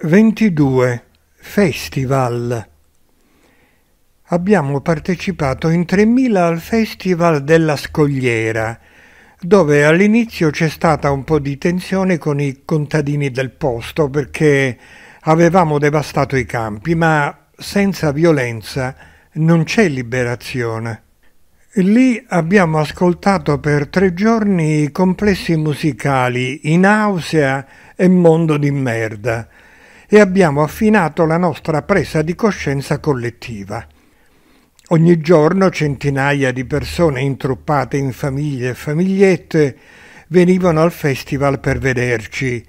22. Festival. Abbiamo partecipato in 3000 al Festival della Scogliera, dove all'inizio c'è stata un po' di tensione con i contadini del posto perché avevamo devastato i campi, ma senza violenza non c'è liberazione. Lì abbiamo ascoltato per tre giorni i complessi musicali In Nausea e Mondo di merda e abbiamo affinato la nostra presa di coscienza collettiva. Ogni giorno centinaia di persone intruppate in famiglie e famigliette venivano al festival per vederci.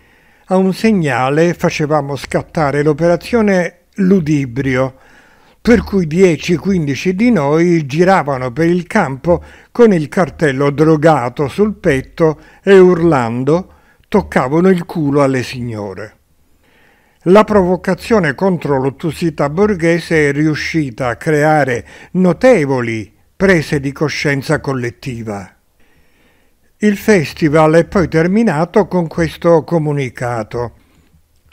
A un segnale facevamo scattare l'operazione Ludibrio, per cui 10-15 di noi giravano per il campo con il cartello drogato sul petto e urlando toccavano il culo alle signore. La provocazione contro l'ottusità borghese è riuscita a creare notevoli prese di coscienza collettiva. Il festival è poi terminato con questo comunicato.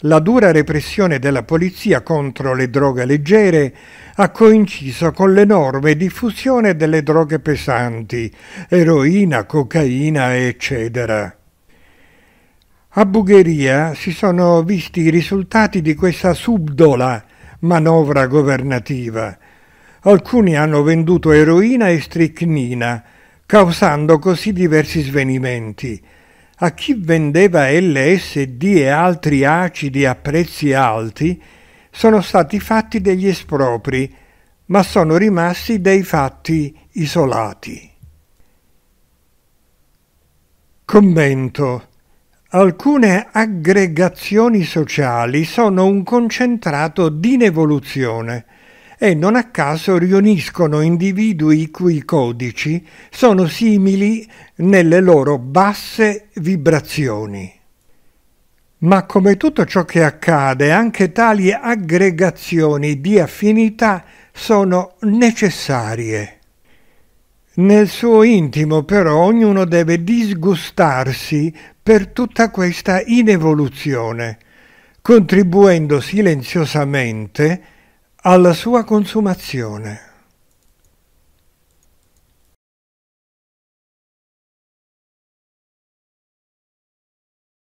La dura repressione della polizia contro le droghe leggere ha coinciso con l'enorme diffusione delle droghe pesanti, eroina, cocaina, eccetera. A Bugheria si sono visti i risultati di questa subdola manovra governativa. Alcuni hanno venduto eroina e stricnina, causando così diversi svenimenti. A chi vendeva LSD e altri acidi a prezzi alti sono stati fatti degli espropri, ma sono rimasti dei fatti isolati. Commento Alcune aggregazioni sociali sono un concentrato d'inevoluzione e non a caso riuniscono individui i cui codici sono simili nelle loro basse vibrazioni. Ma come tutto ciò che accade, anche tali aggregazioni di affinità sono necessarie. Nel suo intimo però ognuno deve disgustarsi per tutta questa inevoluzione, contribuendo silenziosamente alla sua consumazione.